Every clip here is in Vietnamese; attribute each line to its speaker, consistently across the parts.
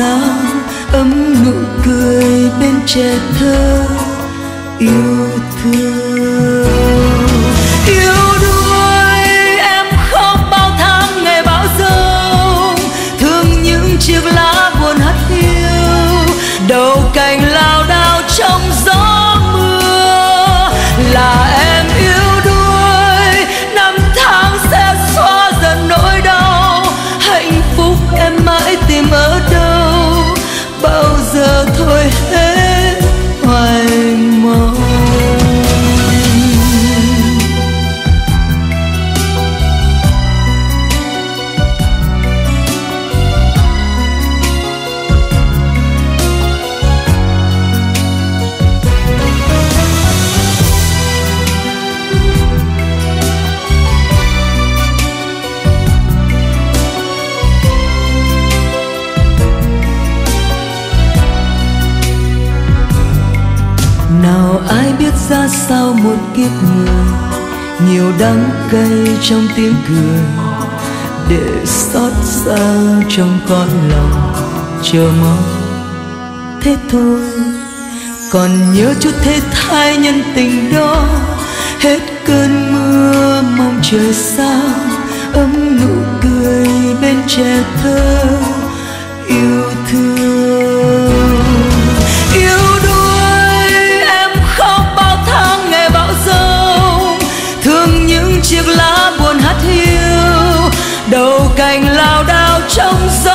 Speaker 1: trời sáng ấm nụ cười bên trẻ thơ yêu cay trong tiếng cười, để xót xa trong con lòng chờ mong. Thế thôi, còn nhớ chút thế thai nhân tình đó, hết cơn mưa mong trời sao ấm nụ cười bên trẻ thơ. Trong gió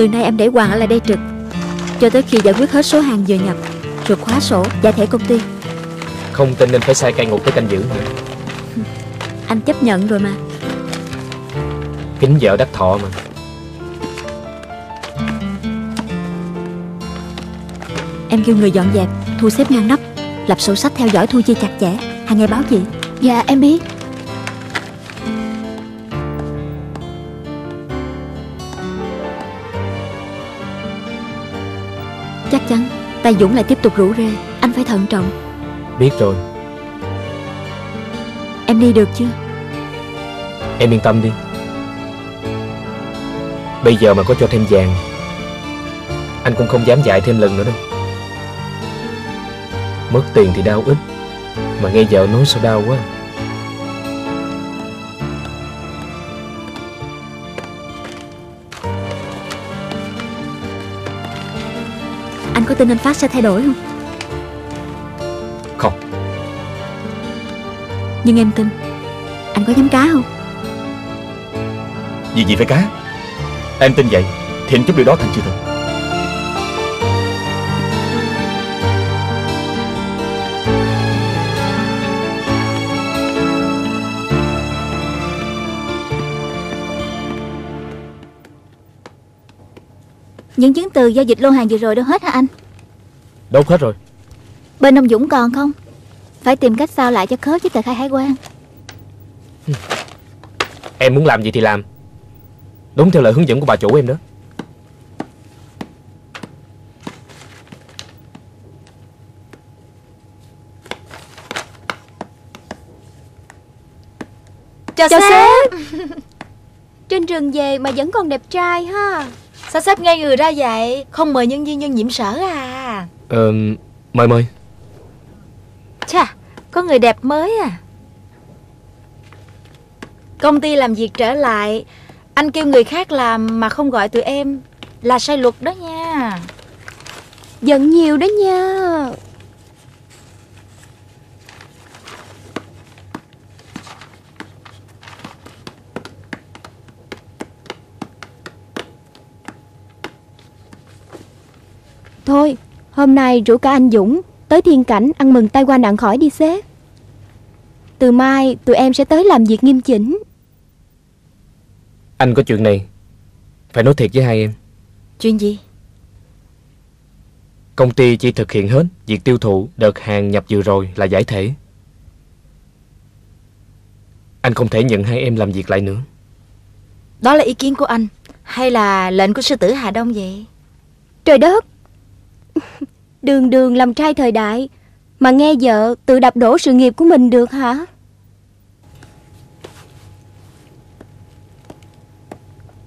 Speaker 2: Từ nay em để Hoàng ở lại đây trực. Cho tới khi giải quyết hết số hàng vừa nhập Rồi khóa sổ, giải thể công ty.
Speaker 3: Không tin nên phải sai cai ngục tới canh giữ nữa.
Speaker 2: Anh chấp nhận rồi mà.
Speaker 3: Kính vợ đắc thọ mà.
Speaker 2: Em kêu người dọn dẹp Thu xếp ngăn nắp Lập sổ sách theo dõi thu chi chặt chẽ. Hàng ngày báo chị.
Speaker 4: Dạ em biết
Speaker 2: Chắn Tay Dũng lại tiếp tục rủ rê. Anh phải thận trọng.
Speaker 3: Biết rồi.
Speaker 2: Em đi được chưa?
Speaker 3: Em yên tâm đi. Bây giờ mà có cho thêm vàng Anh cũng không dám dạy thêm lần nữa đâu. Mất tiền thì đau ít Mà nghe vợ nói sao đau quá
Speaker 2: tin anh Phát sẽ thay đổi không?
Speaker 3: Không.
Speaker 2: Nhưng em tin Anh có dám cá không?
Speaker 5: Vì gì phải cá? Em tin vậy Thì anh chúc điều đó thành sự thật
Speaker 4: Những chứng từ giao dịch lô hàng vừa rồi đâu hết hả anh
Speaker 3: Đốt hết rồi.
Speaker 4: Bên ông Dũng còn không? Phải tìm cách sao lại cho khớp với tờ khai hải quan.
Speaker 3: Em muốn làm gì thì làm. Đúng theo lời hướng dẫn của bà chủ em đó.
Speaker 2: Chào, Chào sếp. sếp. Trên rừng về mà vẫn còn đẹp trai ha.
Speaker 6: Sao sếp ngay người ra vậy? Không mời nhân viên nhân nhiễm sở à
Speaker 3: Ờ Mời mời
Speaker 6: Chà Có người đẹp mới à. Công ty làm việc trở lại. Anh kêu người khác làm mà không gọi tụi em. Là sai luật đó nha.
Speaker 2: Giận nhiều đó nha. Thôi, hôm nay rủ cả anh Dũng tới thiên cảnh ăn mừng tai qua nạn khỏi đi sếp. Từ mai tụi em sẽ tới làm việc nghiêm chỉnh.
Speaker 3: Anh có chuyện này Phải nói thiệt với hai em
Speaker 6: Chuyện gì?
Speaker 3: Công ty chỉ thực hiện hết Việc tiêu thụ đợt hàng nhập vừa rồi là giải thể Anh không thể nhận hai em làm việc lại nữa
Speaker 6: Đó là ý kiến của anh Hay là lệnh của sư tử Hà Đông vậy?
Speaker 2: Trời đất Đường đường làm trai thời đại Mà nghe vợ tự đập đổ sự nghiệp của mình được hả?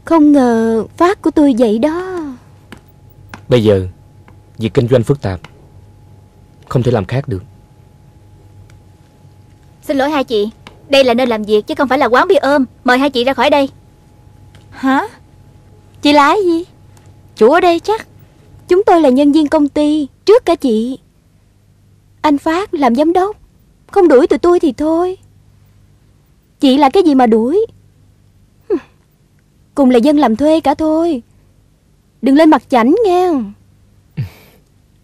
Speaker 2: Không ngờ phát của tôi vậy đó.
Speaker 3: Bây giờ Việc kinh doanh phức tạp Không thể làm khác được.
Speaker 4: Xin lỗi hai chị Đây là nơi làm việc chứ không phải là quán bia ôm. Mời hai chị ra khỏi đây.
Speaker 6: Hả? Chị lái gì? Chủ ở đây chắc
Speaker 2: Chúng tôi là nhân viên công ty Trước cả chị. Anh Phát làm giám đốc Không đuổi tụi tôi thì thôi. Chị là cái gì mà đuổi? Cùng là dân làm thuê cả thôi. Đừng lên mặt chảnh nghe.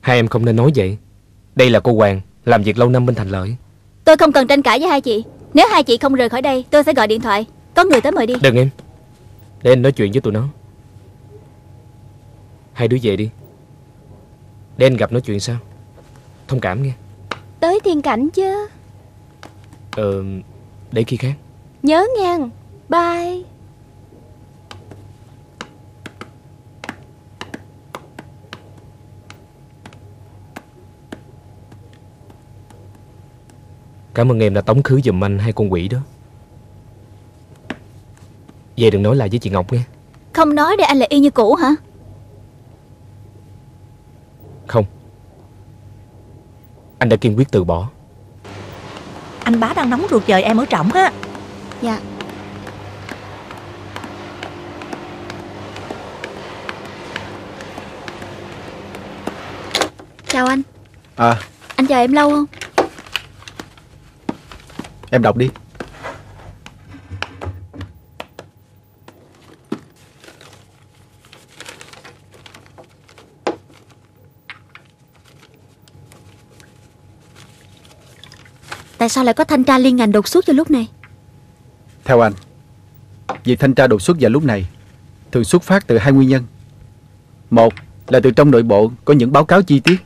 Speaker 3: Hai em không nên nói vậy. Đây là cô Hoàng Làm việc lâu năm bên Thành Lợi.
Speaker 4: Tôi không cần tranh cãi với hai chị. Nếu hai chị không rời khỏi đây Tôi sẽ gọi điện thoại. Có người tới mời đi.
Speaker 3: Đừng em. Để anh nói chuyện với tụi nó. Hai đứa về đi Để anh gặp nói chuyện sao? Thông cảm nghe.
Speaker 2: Tới thiên cảnh chứ?
Speaker 3: Ờ Để khi khác.
Speaker 2: Nhớ nghe Bye.
Speaker 3: Cảm ơn em đã tống khứ giùm anh hai con quỷ đó. Về đừng nói lại với chị Ngọc nghe.
Speaker 4: Không nói để anh lại y như cũ hả
Speaker 3: Không. Anh đã kiên quyết từ bỏ.
Speaker 7: Anh bá đang nóng ruột chờ em ở trọng á.
Speaker 4: Dạ. Chào anh.
Speaker 8: À.
Speaker 4: Anh chờ em lâu không?
Speaker 8: Em đọc đi
Speaker 4: Tại sao lại có thanh tra liên ngành đột xuất vào lúc này?
Speaker 8: Theo anh Việc thanh tra đột xuất vào lúc này Thường xuất phát từ hai nguyên nhân. Một là từ trong nội bộ Có những báo cáo chi tiết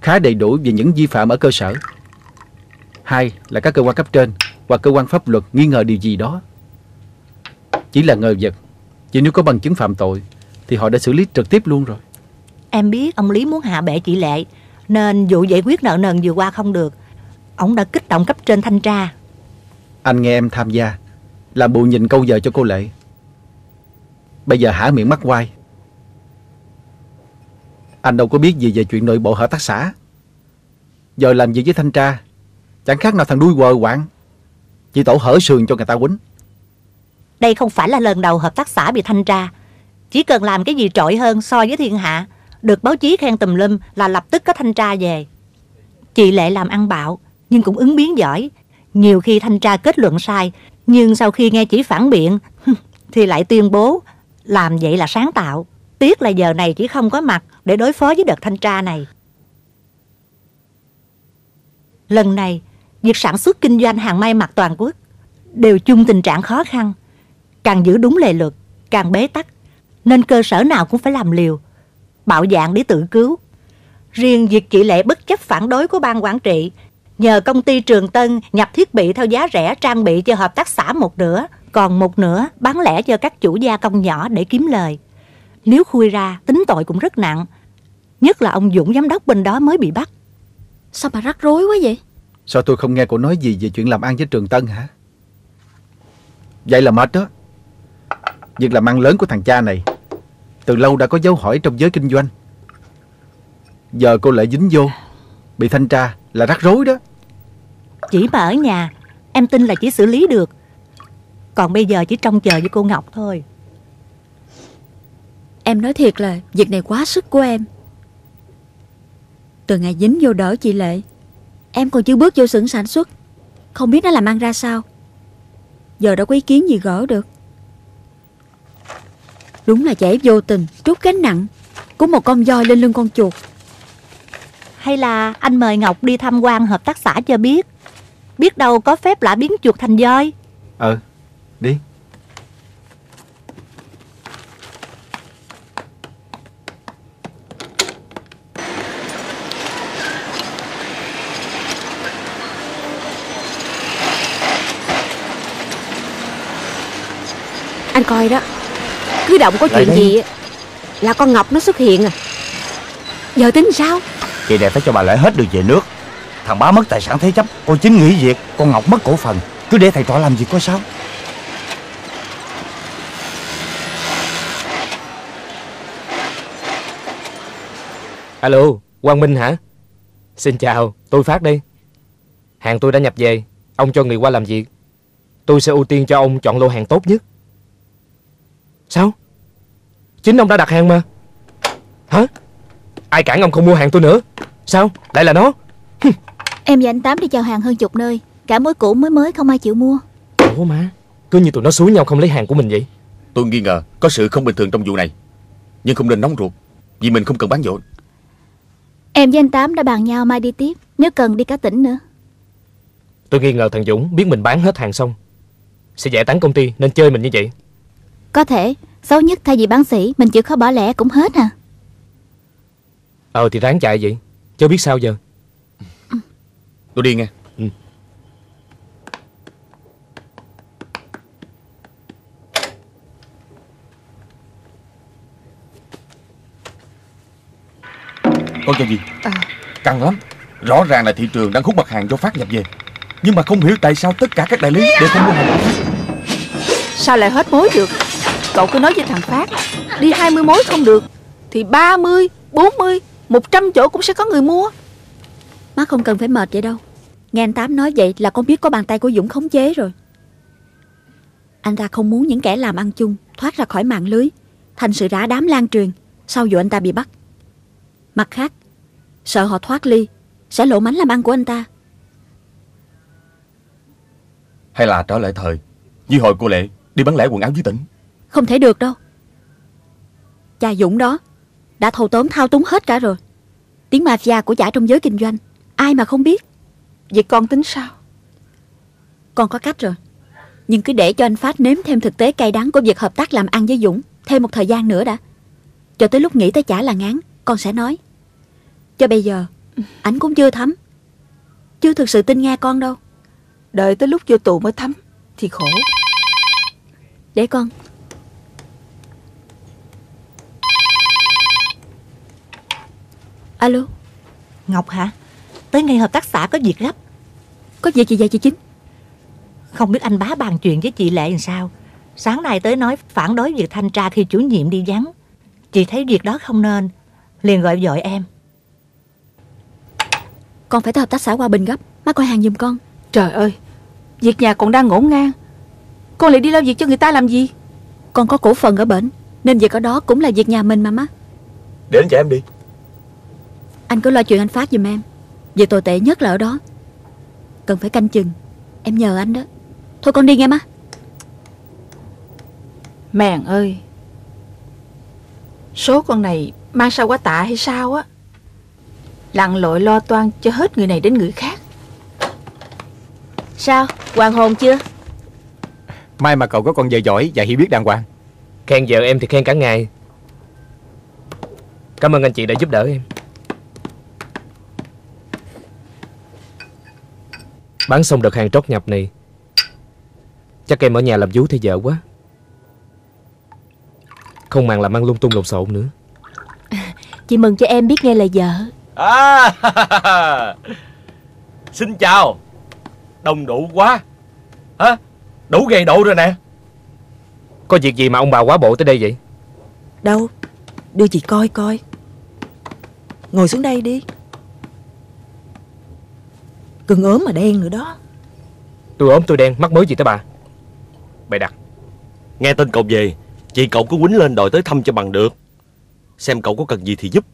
Speaker 8: Khá đầy đủ về những vi phạm ở cơ sở. Hai là các cơ quan cấp trên Hoặc cơ quan pháp luật nghi ngờ điều gì đó. Chỉ là ngờ vật Chỉ nếu có bằng chứng phạm tội Thì họ đã xử lý trực tiếp luôn rồi.
Speaker 7: Em biết ông Lý muốn hạ bệ chị Lệ Nên vụ giải quyết nợ nần vừa qua không được Ông đã kích động cấp trên thanh tra.
Speaker 8: Anh nghe em tham gia Làm bù nhìn câu giờ cho cô Lệ. Bây giờ hả miệng mắt quay Anh đâu có biết gì về chuyện nội bộ hợp tác xã. Giờ làm việc với thanh tra Chẳng khác nào thằng đuôi quờ quạng. Chỉ tổ hở sườn cho người ta quýnh.
Speaker 7: Đây không phải là lần đầu hợp tác xã bị thanh tra. Chỉ cần làm cái gì trội hơn so với thiên hạ Được báo chí khen tùm lum là lập tức có thanh tra về. Chị Lệ làm ăn bạo nhưng cũng ứng biến giỏi Nhiều khi thanh tra kết luận sai Nhưng sau khi nghe chỉ phản biện Thì lại tuyên bố Làm vậy là sáng tạo Tiếc là giờ này chỉ không có mặt Để đối phó với đợt thanh tra này Lần này việc sản xuất kinh doanh hàng may mặc toàn quốc đều chung tình trạng khó khăn. Càng giữ đúng lệ luật, càng bế tắc, nên cơ sở nào cũng phải làm liều, bạo dạng để tự cứu. Riêng việc chị Lệ bất chấp phản đối của ban quản trị, nhờ công ty Trường Tân nhập thiết bị theo giá rẻ trang bị cho hợp tác xã một nửa, Còn một nửa bán lẻ cho các chủ gia công nhỏ để kiếm lời. Nếu khui ra, tính tội cũng rất nặng. Nhất là ông Dũng giám đốc bên đó mới bị bắt.
Speaker 4: Sao mà rắc rối quá vậy
Speaker 8: Sao tôi không nghe cô nói gì về chuyện làm ăn với Trường Tân hả? Vậy là mệt đó. Việc làm ăn lớn của thằng cha này từ lâu đã có dấu hỏi trong giới kinh doanh. Giờ cô lại dính vô, bị thanh tra là rắc rối đó.
Speaker 7: Chỉ mà ở nhà, em tin là chỉ xử lý được. Còn bây giờ chỉ trông chờ với cô Ngọc thôi.
Speaker 4: Em nói thiệt là việc này quá sức của em Từ ngày dính vô đỡ chị Lệ Em còn chưa bước vô xưởng sản xuất Không biết nó làm ăn ra sao Giờ đâu có ý kiến gì gỡ được Đúng là trẻ vô tình Trút gánh nặng Của một con voi lên lưng con chuột
Speaker 7: Hay là anh mời Ngọc đi tham quan hợp tác xã cho biết. Biết đâu có phép lạ biến chuột thành voi.
Speaker 8: Ờ, đi.
Speaker 2: Anh coi đó Cứ động có chuyện gì á, Là con Ngọc nó xuất hiện à Giờ tính sao
Speaker 9: Kỳ này phải cho bà lại hết được về nước Thằng bá mất tài sản thế chấp con chính nghỉ việc Con Ngọc mất cổ phần Cứ để thầy trọ làm gì có sao
Speaker 3: Alo, Quang Minh hả? Xin chào, tôi Phát đây. Hàng tôi đã nhập về, ông cho người qua làm việc. Tôi sẽ ưu tiên cho ông chọn lô hàng tốt nhất. Sao? Chính ông đã đặt hàng mà. Hả? Ai cản ông không mua hàng tôi nữa? Sao? Lại là nó?
Speaker 4: Em và anh Tám đi chào hàng hơn chục nơi Cả mối cũ mới mới không ai chịu mua
Speaker 3: Ủa má, cứ như tụi nó xúi nhau không lấy hàng của mình vậy.
Speaker 5: Tôi nghi ngờ có sự không bình thường trong vụ này Nhưng không nên nóng ruột Vì mình không cần bán vội
Speaker 4: Em với anh Tám đã bàn nhau mai đi tiếp Nếu cần đi cả tỉnh nữa
Speaker 3: Tôi nghi ngờ thằng Dũng biết mình bán hết hàng xong. Sẽ giải tán công ty nên chơi mình như vậy.
Speaker 4: Có thể Xấu nhất thay vì bán sỉ Mình chịu khó bỏ lẻ cũng hết à
Speaker 3: Ờ thì ráng chạy vậy. Chứ biết sao giờ.
Speaker 5: Tôi đi nghe.
Speaker 3: Ừ.
Speaker 5: Con cho gì? Căng lắm. Rõ ràng là thị trường đang hút mặt hàng do Phát nhập về. Nhưng mà không hiểu tại sao tất cả các đại lý đều không mua hàng.
Speaker 6: Sao lại hết mối được? Cậu cứ nói với thằng Phát Đi 20 mối không được Thì 30, 40, 100 chỗ cũng sẽ có người mua
Speaker 4: Má không cần phải mệt vậy đâu. Nghe anh Tám nói vậy là con biết có bàn tay của Dũng khống chế rồi. Anh ta không muốn những kẻ làm ăn chung Thoát ra khỏi mạng lưới Thành sự rã đám lan truyền Sau vụ anh ta bị bắt. Mặt khác Sợ họ thoát ly Sẽ lộ mánh làm ăn của anh ta.
Speaker 5: Hay là trở lại thời Như hồi cô Lệ đi bán lẻ quần áo dưới tỉnh?
Speaker 4: Không thể được đâu. Cha Dũng đó Đã thâu tóm thao túng hết cả rồi. Tiếng mafia của chả trong giới kinh doanh Ai mà không biết?
Speaker 6: Vậy con tính sao?
Speaker 4: Con có cách rồi. Nhưng cứ để cho anh Phát nếm thêm thực tế cay đắng Của việc hợp tác làm ăn với Dũng Thêm một thời gian nữa đã. Cho tới lúc nghĩ tới chả là ngán Con sẽ nói. Cho bây giờ Anh cũng chưa thấm. Chưa thực sự tin nghe con đâu.
Speaker 6: Đợi tới lúc vô tù mới thấm Thì khổ.
Speaker 4: Để con. Alo?
Speaker 7: Ngọc hả? Tới ngay hợp tác xã có việc gấp.
Speaker 4: Có việc gì vậy chị Chính
Speaker 7: Không biết anh bá bàn chuyện với chị Lệ làm sao. Sáng nay tới nói phản đối việc thanh tra khi chủ nhiệm đi vắng. Chị thấy việc đó không nên. Liền gọi vội em.
Speaker 4: Con phải tới hợp tác xã Hòa Bình gấp Má coi hàng giùm con
Speaker 6: Trời ơi Việc nhà còn đang ngổn ngang Con lại đi lo việc cho người ta làm gì
Speaker 4: Con có cổ phần ở bển Nên việc ở đó cũng là việc nhà mình mà má
Speaker 5: Để anh cho em đi
Speaker 4: Anh cứ lo chuyện anh Phát giùm em Việc tồi tệ nhất là ở đó. Cần phải canh chừng. Em nhờ anh đó. Thôi con đi nghe má.
Speaker 6: Mèn ơi. Số con này mang sao quá tạ hay sao á? Lặn lội lo toan cho hết người này đến người khác.
Speaker 2: Sao? Hoàng hồn chưa?
Speaker 10: May mà cậu có con vợ giỏi và hiểu biết đàng hoàng.
Speaker 3: Khen vợ em thì khen cả ngày. Cảm ơn anh chị đã giúp đỡ em. Bán xong đợt hàng trót nhập này. Chắc em ở nhà làm vú thay vợ quá. Không màng làm ăn lung tung lộn xộn nữa.
Speaker 2: Chị mừng cho em biết nghe lời vợ.
Speaker 5: À, xin chào. Đông đủ quá. Hả? Đủ gầy độ rồi nè.
Speaker 3: Có việc gì mà ông bà quá bộ tới đây vậy?
Speaker 11: Đâu? Đưa chị coi coi. Ngồi xuống đây đi Cưng ốm mà đen nữa đó.
Speaker 3: Tôi ốm tôi đen mắc mới gì tới bà. Bày đặt.
Speaker 12: Nghe tên cậu về Chị cậu cứ quýnh lên đòi tới thăm cho bằng được. Xem cậu có cần gì thì giúp.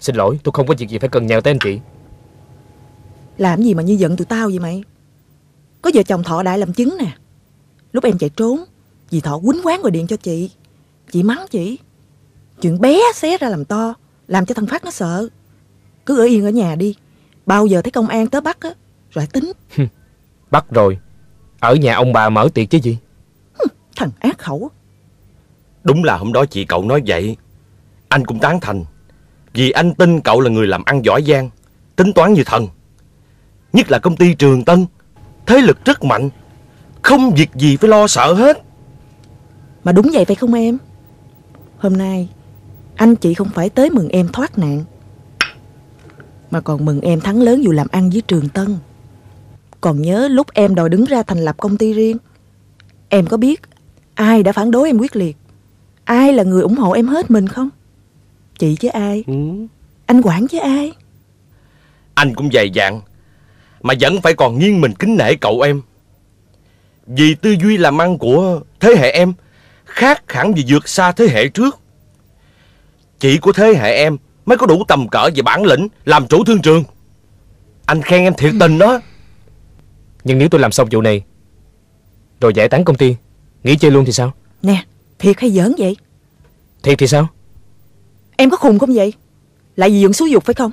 Speaker 3: Xin lỗi tôi không có việc gì phải cần nhờ tới anh chị.
Speaker 11: Làm gì mà như giận tụi tao vậy mày? Có vợ chồng thọ đại làm chứng nè. Lúc em chạy trốn Dì thọ quýnh quán gọi điện cho chị. Chị mắng chị. Chuyện bé xé ra làm to Làm cho thằng Phát nó sợ. Cứ ở yên ở nhà đi Bao giờ thấy công an tới bắt á Rồi tính.
Speaker 3: Bắt rồi. Ở nhà ông bà mở tiệc chứ gì?
Speaker 11: Thằng ác khẩu
Speaker 12: Đúng là hôm đó chị cậu nói vậy. Anh cũng tán thành. Vì anh tin cậu là người làm ăn giỏi giang Tính toán như thần. Nhất là công ty Trường Tân Thế lực rất mạnh Không việc gì phải lo sợ hết.
Speaker 11: Mà đúng vậy phải không em? Hôm nay Anh chị không phải tới mừng em thoát nạn Mà còn mừng em thắng lớn dù làm ăn với Trường Tân. Còn nhớ lúc em đòi đứng ra thành lập công ty riêng. Em có biết Ai đã phản đối em quyết liệt? Ai là người ủng hộ em hết mình không? Chị chứ ai?
Speaker 12: Ừ.
Speaker 11: Anh Quảng chứ ai?
Speaker 12: Anh cũng dày dạn Mà vẫn phải còn nghiêng mình kính nể cậu em. Vì tư duy làm ăn của thế hệ em Khác hẳn vì vượt xa thế hệ trước. Chỉ của thế hệ em Mới có đủ tầm cỡ và bản lĩnh Làm chủ thương trường. Anh khen em thiệt tình đó.
Speaker 3: Nhưng nếu tôi làm xong vụ này Rồi giải tán công ty Nghỉ chơi luôn thì sao?
Speaker 11: Nè thiệt hay giỡn vậy?
Speaker 3: Thiệt thì sao?
Speaker 11: Em có khùng không vậy? Lại vì dưỡng xúi dục phải không?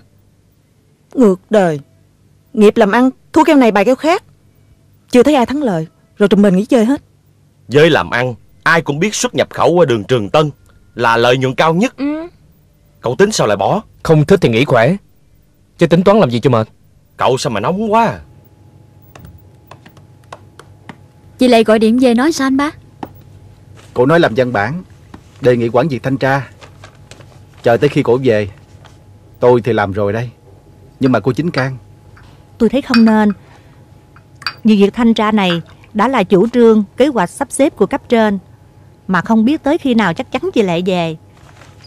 Speaker 11: Ngược đời. Nghiệp làm ăn thua keo này bài keo khác. Chưa thấy ai thắng lời Rồi trùm mình nghỉ chơi hết.
Speaker 12: Với làm ăn Ai cũng biết xuất nhập khẩu qua đường Trường Tân Là lợi nhuận cao nhất.
Speaker 2: Ừ.
Speaker 12: Cậu tính sao lại bỏ?
Speaker 3: Không thích thì nghỉ khỏe. Chứ tính toán làm gì cho mệt.
Speaker 12: Cậu sao mà nóng quá?
Speaker 4: Chị Lệ gọi điện về nói sao anh ba?
Speaker 8: Cổ nói làm văn bản Đề nghị quản việc thanh tra. Chờ tới khi cổ về Tôi thì làm rồi đây. Nhưng mà cô chính can
Speaker 7: Tôi thấy không nên. Vì việc thanh tra này Đã là chủ trương, kế hoạch sắp xếp của cấp trên. Mà không biết tới khi nào chắc chắn chị Lệ về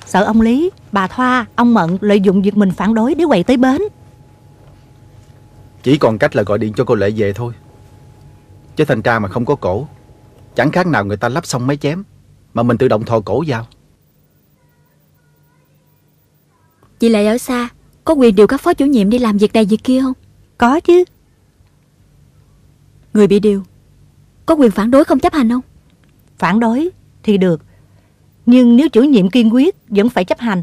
Speaker 7: Sợ ông Lý, bà Thoa, ông Mận Lợi dụng việc mình phản đối để quậy tới bến.
Speaker 8: Chỉ còn cách là gọi điện cho cô Lệ về thôi. Chứ thanh tra mà không có cổ Chẳng khác nào người ta lắp xong máy chém Mà mình tự động thò cổ vào.
Speaker 4: Chị Lệ ở xa Có quyền điều các phó chủ nhiệm đi làm việc này việc kia không?
Speaker 7: Có chứ.
Speaker 4: Người bị điều Có quyền phản đối không chấp hành không?
Speaker 7: Phản đối thì được Nhưng nếu chủ nhiệm kiên quyết Vẫn phải chấp hành.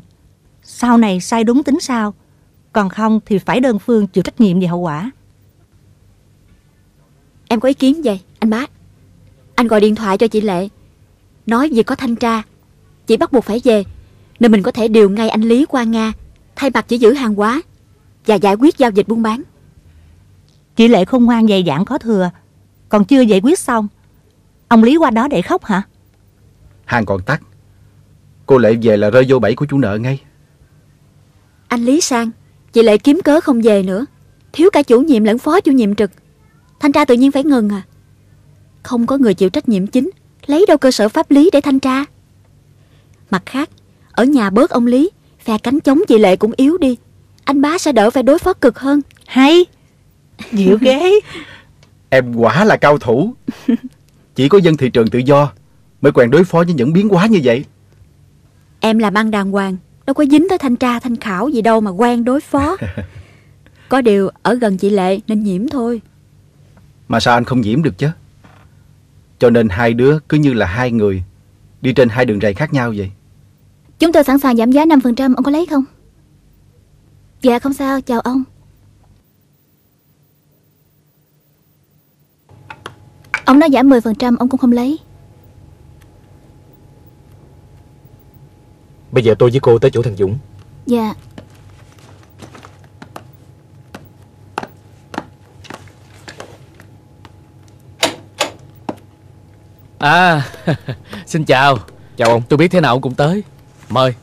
Speaker 7: Sau này sai đúng tính sao? Còn không thì phải đơn phương chịu trách nhiệm về hậu quả.
Speaker 4: Em có ý kiến gì anh bác? Anh gọi điện thoại cho chị Lệ. Nói việc có thanh tra. Chị bắt buộc phải về Nên mình có thể điều ngay anh Lý qua Nga Thay mặt chỉ giữ hàng hóa Và giải quyết giao dịch buôn bán.
Speaker 7: Chị Lệ khôn ngoan dày dạn có thừa. Còn chưa giải quyết xong Ông Lý qua đó để khóc hả?
Speaker 8: Hàng còn tắt Cô Lệ về là rơi vô bẫy của chủ nợ ngay.
Speaker 4: Anh Lý sang Chị Lệ kiếm cớ không về nữa. Thiếu cả chủ nhiệm lẫn phó chủ nhiệm trực. Thanh tra tự nhiên phải ngừng à? Không có người chịu trách nhiệm chính Lấy đâu cơ sở pháp lý để thanh tra? Mặt khác Ở nhà bớt ông Lý Phe cánh chống chị Lệ cũng yếu đi. Anh bá sẽ đỡ phải đối phó cực hơn.
Speaker 7: Hay Dịu ghê.
Speaker 8: Em quả là cao thủ. Chỉ có dân thị trường tự do Mới quen đối phó với những biến hóa như vậy
Speaker 4: Em làm ăn đàng hoàng Đâu có dính tới thanh tra thanh khảo gì đâu mà quen đối phó. Có điều ở gần chị Lệ nên nhiễm thôi.
Speaker 8: Mà sao anh không nhiễm được chứ? Cho nên hai đứa cứ như là hai người Đi trên hai đường ray khác nhau vậy.
Speaker 2: Chúng tôi sẵn sàng giảm giá 5% Ông có lấy không? Dạ không sao chào ông. Ông nói giảm 10% ông cũng không lấy
Speaker 3: Bây giờ tôi với cô tới chỗ thằng Dũng.
Speaker 2: Dạ.
Speaker 13: À Xin chào.
Speaker 3: Chào ông.
Speaker 13: Tôi biết thế nào ông cũng tới. Mời.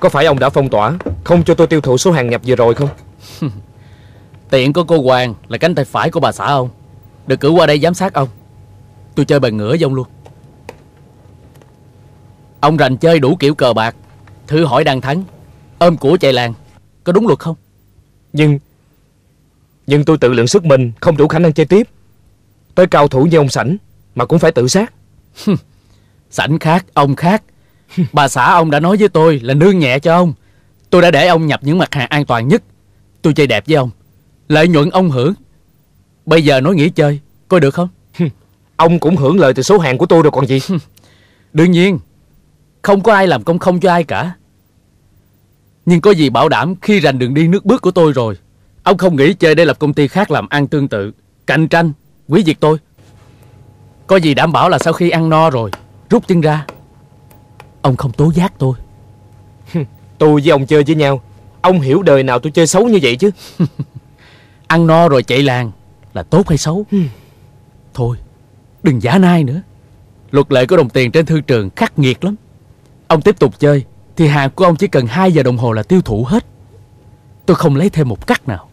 Speaker 3: Có phải ông đã phong tỏa Không cho tôi tiêu thụ số hàng nhập vừa rồi không?
Speaker 13: Tiện có cô Hoàng là cánh tay phải của bà xã ông. Được cử qua đây giám sát ông Tôi chơi bài ngửa với ông luôn. Ông rành chơi đủ kiểu cờ bạc Thử hỏi đang thắng Ôm của chạy làng Có đúng luật không?
Speaker 3: Nhưng Nhưng tôi tự lượng sức mình Không đủ khả năng chơi tiếp. Tới cao thủ như ông Sảnh Mà cũng phải tự sát.
Speaker 13: Sảnh khác, ông khác. Bà xã ông đã nói với tôi là nương nhẹ cho ông. Tôi đã để ông nhập những mặt hàng an toàn nhất. Tôi chơi đẹp với ông. Lợi nhuận ông hưởng. Bây giờ nói nghỉ chơi Coi được không
Speaker 3: Ông cũng hưởng lợi từ số hàng của tôi rồi còn gì.
Speaker 13: Đương nhiên Không có ai làm công không cho ai cả. Nhưng có gì bảo đảm khi rành đường đi nước bước của tôi rồi Ông không nghĩ chơi để lập công ty khác làm ăn tương tự Cạnh tranh Quý diệt tôi. Có gì đảm bảo là sau khi ăn no rồi Rút chân ra Ông không tố giác tôi.
Speaker 3: Tôi với ông chơi với nhau Ông hiểu đời nào tôi chơi xấu như vậy chứ.
Speaker 13: Ăn no rồi chạy làng Là tốt hay xấu? Thôi đừng giả nai nữa. Luật lệ của đồng tiền trên thư trường khắc nghiệt lắm. Ông tiếp tục chơi, Thì hàng của ông chỉ cần 2 giờ đồng hồ là tiêu thụ hết. Tôi không lấy thêm một cắt nào.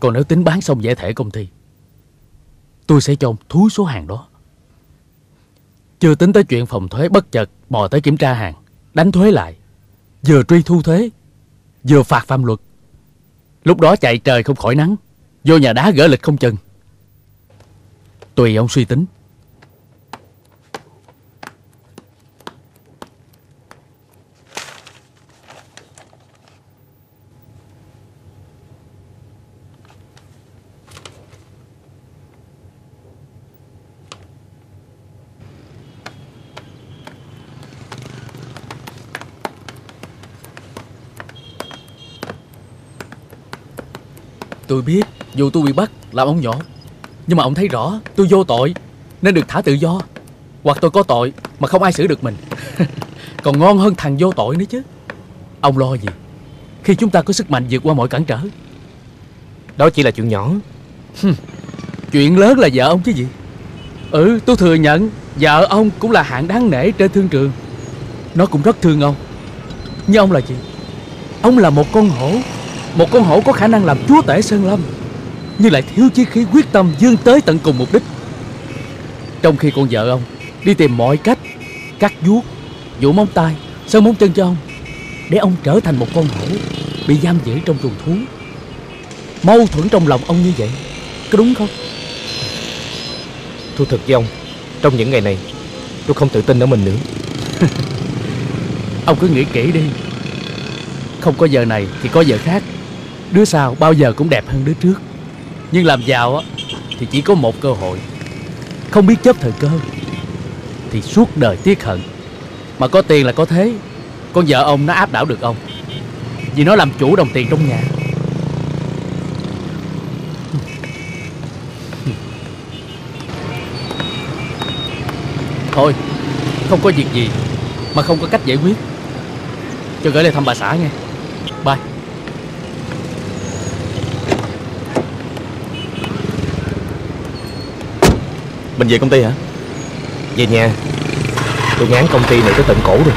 Speaker 13: Còn nếu tính bán xong giải thể công ty, Tôi sẽ cho ông thúi số hàng đó. Chưa tính tới chuyện phòng thuế bất chợt Bò tới kiểm tra hàng, Đánh thuế lại. Vừa truy thu thuế, Vừa phạt phạm luật. Lúc đó chạy trời không khỏi nắng, Vô nhà đá gỡ lịch không chừng. Tùy ông suy tính. Tôi biết dù tôi bị bắt làm ông nhỏ. Nhưng mà ông thấy rõ tôi vô tội Nên được thả tự do. Hoặc tôi có tội mà không ai xử được mình. Còn ngon hơn thằng vô tội nữa chứ. Ông lo gì? Khi chúng ta có sức mạnh vượt qua mọi cản trở.
Speaker 3: Đó chỉ là chuyện nhỏ.
Speaker 13: Chuyện lớn là vợ ông chứ gì? Ừ tôi thừa nhận Vợ ông cũng là hạng đáng nể trên thương trường. Nó cũng rất thương ông. Nhưng ông là gì? Ông là một con hổ. Một con hổ có khả năng làm chúa tể Sơn Lâm Nhưng lại thiếu chí khí quyết tâm vươn tới tận cùng mục đích. Trong khi con vợ ông Đi tìm mọi cách Cắt vuốt Vụ móng tay Sơn móng chân cho ông Để ông trở thành một con hổ Bị giam giữ trong chuồng thú. Mâu thuẫn trong lòng ông như vậy Có đúng không?
Speaker 3: Thú thực với ông Trong những ngày này Tôi không tự tin ở mình nữa.
Speaker 13: Ông cứ nghĩ kỹ đi. Không có giờ này thì có giờ khác. Đứa sau bao giờ cũng đẹp hơn đứa trước nhưng làm giàu á, Thì chỉ có một cơ hội. Không biết chấp thời cơ, Thì suốt đời tiếc hận. Mà có tiền là có thế. Con vợ ông nó áp đảo được ông, Vì nó làm chủ đồng tiền trong nhà. Thôi, Không có việc gì Mà không có cách giải quyết. Cho gửi lại thăm bà xã nha. Bye.
Speaker 5: Mình về công ty hả?
Speaker 3: Về nhà. Tôi ngán công ty này tới tận cổ rồi.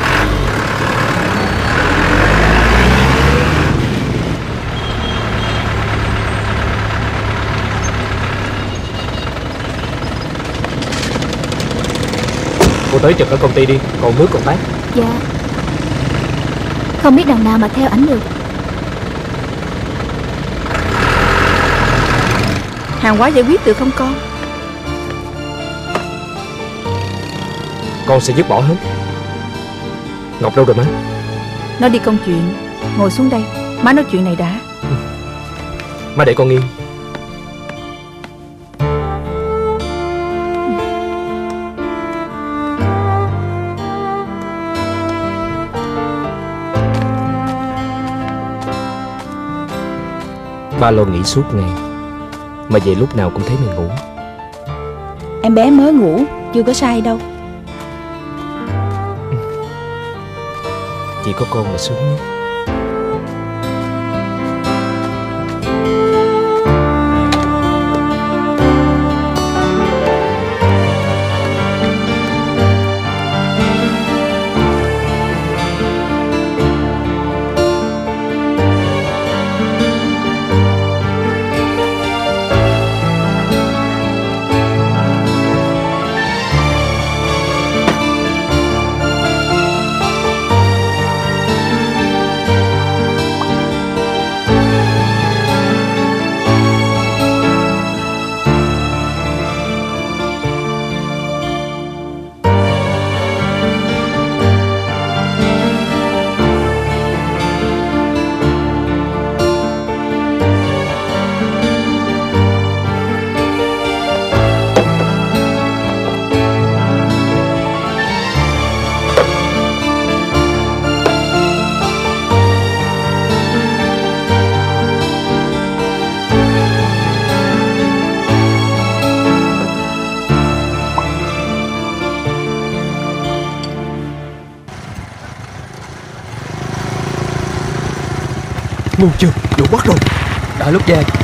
Speaker 3: Cô tới trực ở công ty đi, Còn nước còn bát.
Speaker 2: Dạ. Không biết đằng nào mà theo ảnh được.
Speaker 6: Hàng hóa giải quyết được không con?
Speaker 3: Con sẽ dứt bỏ hết. Ngọc đâu rồi má?
Speaker 6: Nó đi công chuyện Ngồi xuống đây. Má nói chuyện này đã.
Speaker 3: Má để con yên. Ba lo nghĩ suốt ngày Mà về lúc nào cũng thấy mình ngủ.
Speaker 11: Em bé mới ngủ Chưa có sai đâu
Speaker 3: Chỉ có con là sướng nhất.
Speaker 14: Ngu chưa? Đủ bắt rồi Đợi lúc về.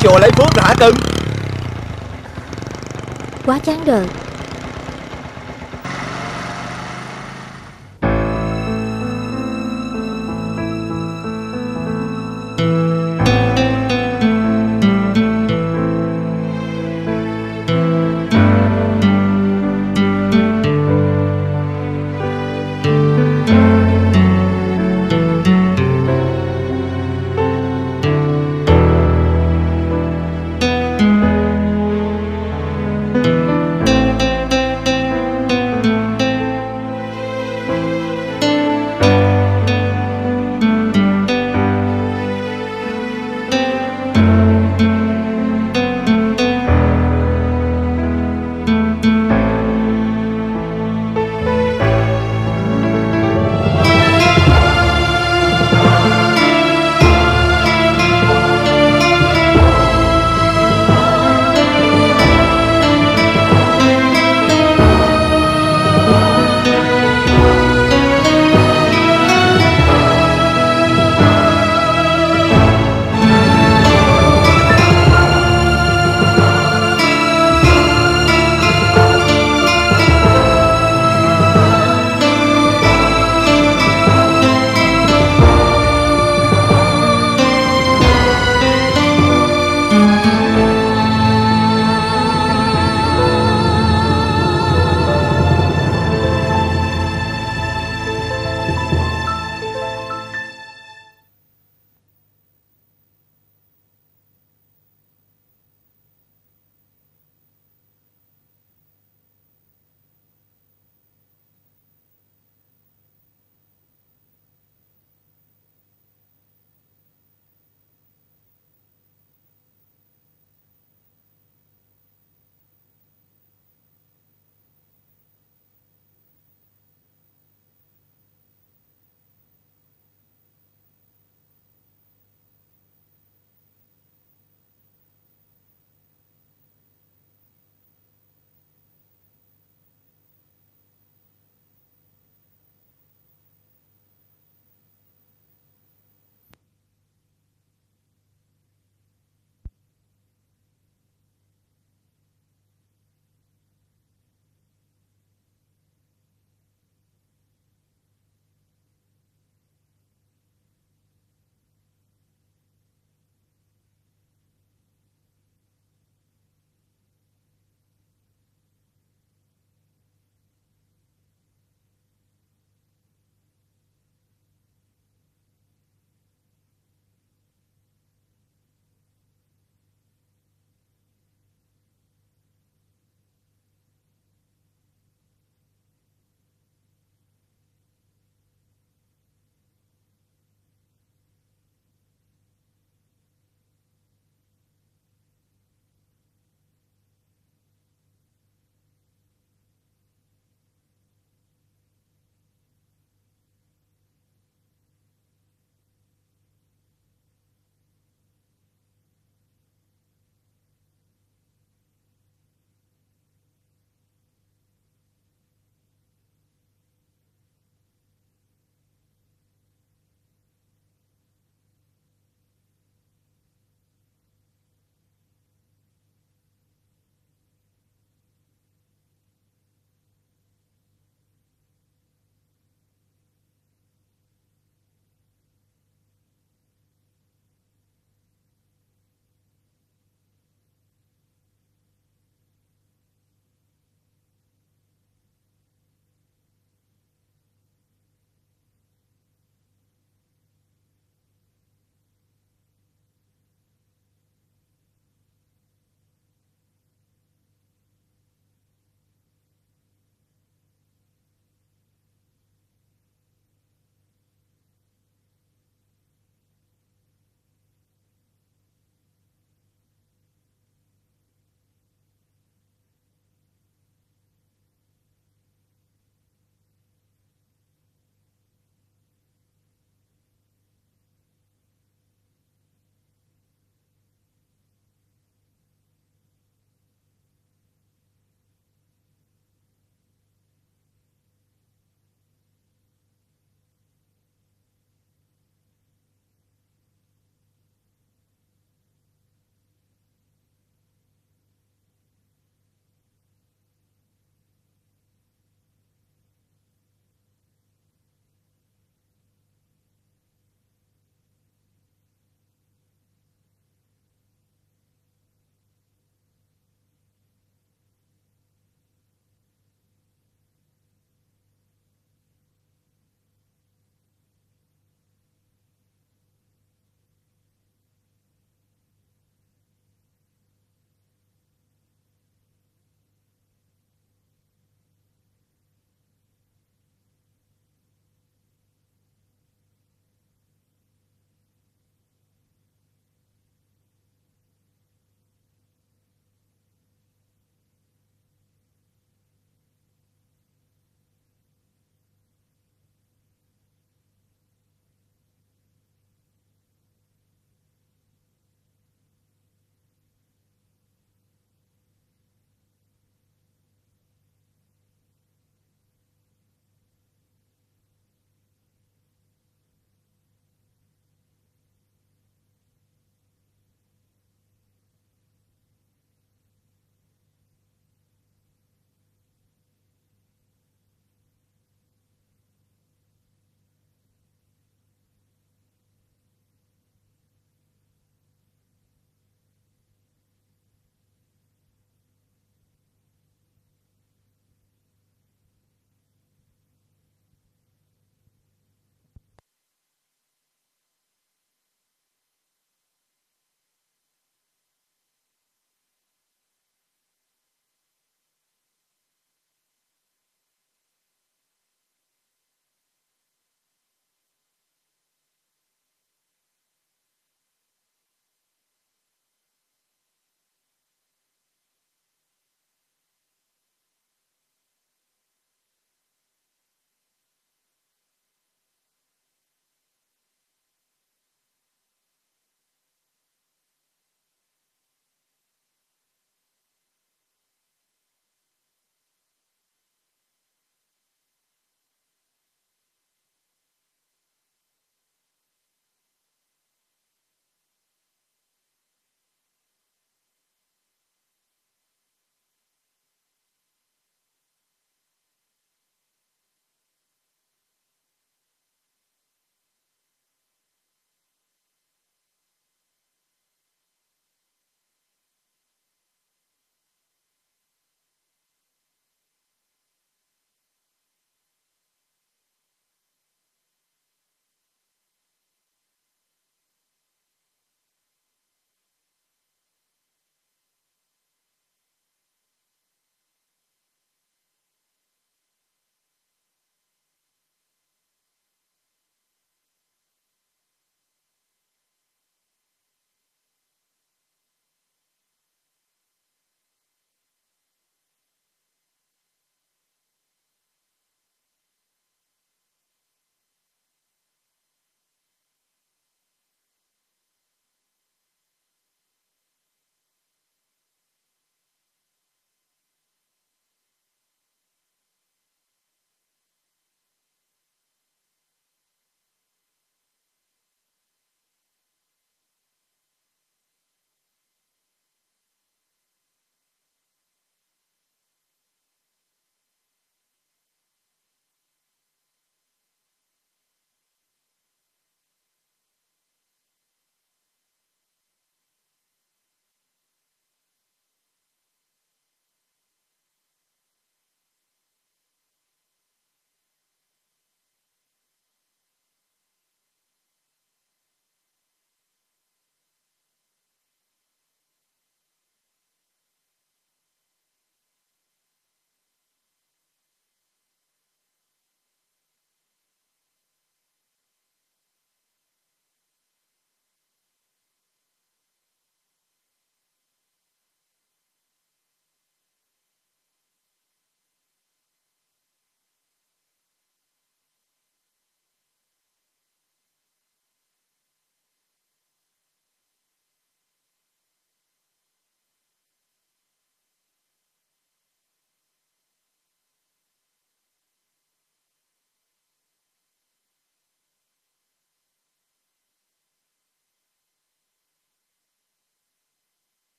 Speaker 5: Chùa lấy phước rồi hả cưng?
Speaker 15: Quá chán đời.